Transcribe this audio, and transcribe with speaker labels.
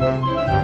Speaker 1: Música